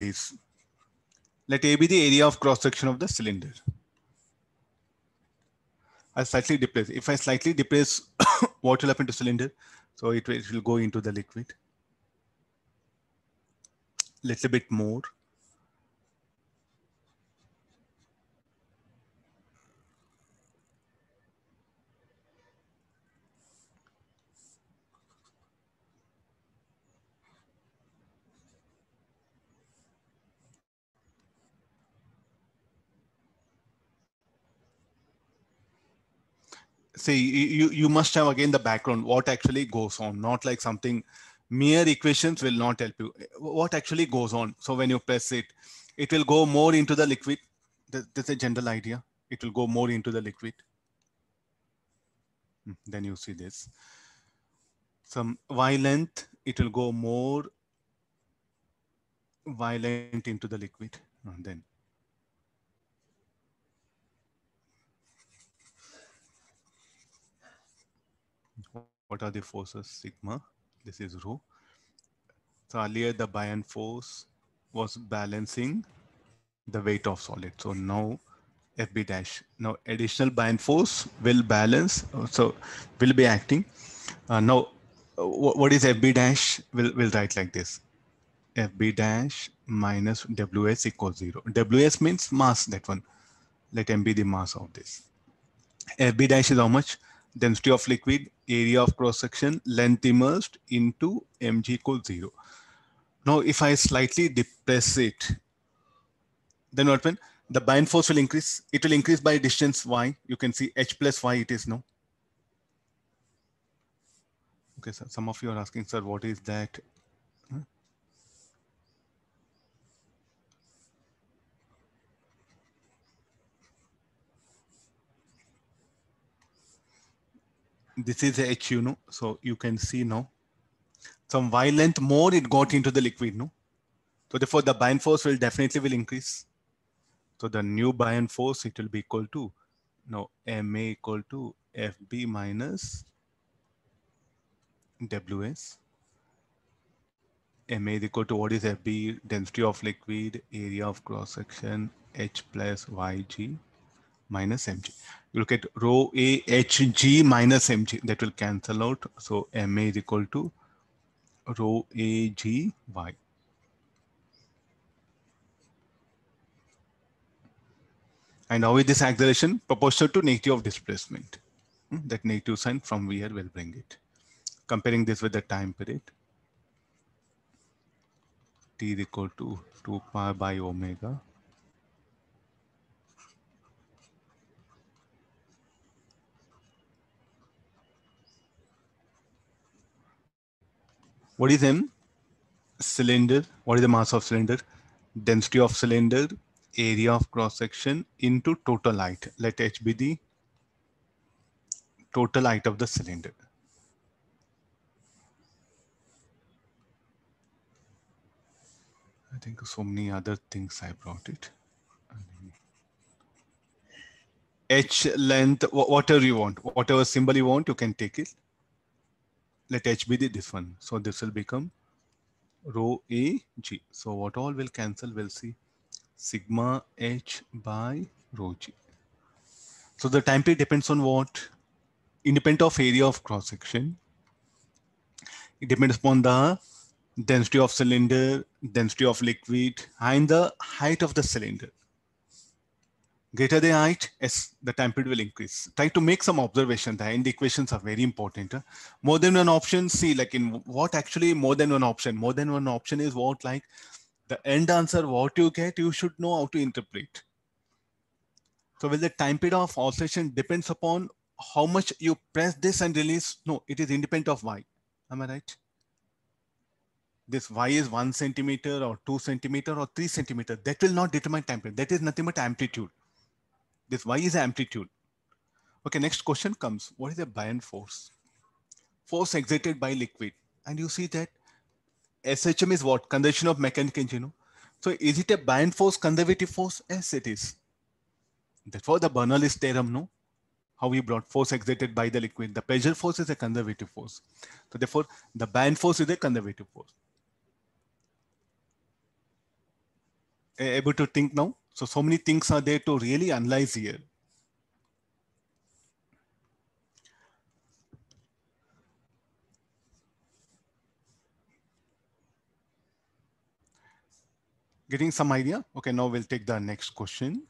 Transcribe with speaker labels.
Speaker 1: is, let A be the area of cross section of the cylinder. I slightly depress. If I slightly depress, what will happen to cylinder? So it it will go into the liquid. Little bit more. See you you must have again the background what actually goes on not like something mere equations will not help you. What actually goes on? So when you press it it will go more into the liquid. That's a general idea. It will go more into the liquid. Hmm, then you see this. Some violent it will go more violent into the liquid. And then what are the forces? Sigma, this is rho. So earlier the buoyant force was balancing the weight of solid. So now FB dash. Now additional buoyant force will balance, so will be acting. Uh, now, what is FB dash? We'll, we'll write like this. FB dash minus WS equals zero. WS means mass, that one. Let M be the mass of this. FB dash is how much? Density of liquid, area of cross section, length immersed into mg equals zero. Now, if I slightly depress it, then what happens? The buoyant force will increase. It will increase by distance y. You can see h plus y it is now. Okay, so some of you are asking, sir, what is that? This is H, you know, so you can see now some length more it got into the liquid, no? So therefore the buoyant force will definitely will increase. So the new buoyant force, it will be equal to, no, MA equal to FB minus WS. MA is equal to what is FB, density of liquid, area of cross section, H plus YG minus mg. You look at rho A H G minus mg that will cancel out. So ma is equal to rho A G y. And now with this acceleration proportional to negative of displacement. Hmm, that negative sign from where will bring it. Comparing this with the time period. T is equal to 2 pi by omega What is M? Cylinder. What is the mass of cylinder? Density of cylinder, area of cross section into total height. Let H be the total height of the cylinder. I think so many other things I brought it. H length, whatever you want, whatever symbol you want, you can take it let h be the, this one. So this will become rho a g. So what all will cancel? We'll see sigma h by rho g. So the time period depends on what? Independent of area of cross section. It depends upon the density of cylinder, density of liquid, and the height of the cylinder greater the height, yes, the time period will increase. Try to make some observation there and the equations are very important. More than one option, see like in what actually more than one option, more than one option is what like the end answer, what you get, you should know how to interpret. So will the time period of oscillation depends upon how much you press this and release? No, it is independent of y. Am I right? This y is one centimeter or two centimeter or three centimeter. That will not determine time period. That is nothing but amplitude. This y is amplitude. Okay, next question comes. What is the buoyant force? Force exerted by liquid. And you see that SHM is what? Conservation of mechanical energy. So is it a buoyant force, conservative force? Yes, it is. Therefore, the Bernoulli's theorem, no? How we brought force exerted by the liquid. The pressure force is a conservative force. So therefore, the buoyant force is a conservative force. able to think now? So, so many things are there to really analyze here. Getting some idea? Okay, now we'll take the next question.